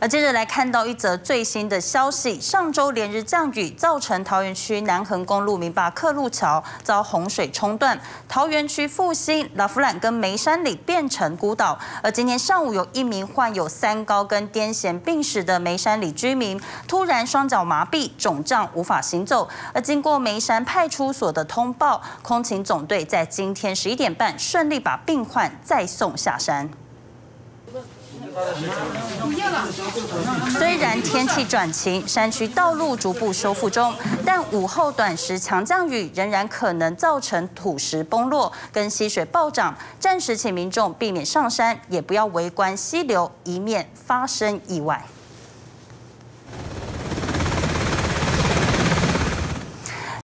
而接着来看到一则最新的消息，上周连日降雨造成桃园区南横公路明坝客路桥遭洪水冲断，桃园区复兴、拉夫兰跟梅山里变成孤岛。而今天上午，有一名患有三高跟癫痫病史的梅山里居民，突然双脚麻痹、肿胀，无法行走。而经过梅山派出所的通报，空勤总队在今天十一点半顺利把病患再送下山。虽然天气转晴，山区道路逐步修复中，但午后短时强降雨仍然可能造成土石崩落跟溪水暴涨。暂时请民众避免上山，也不要围观溪流，以免发生意外。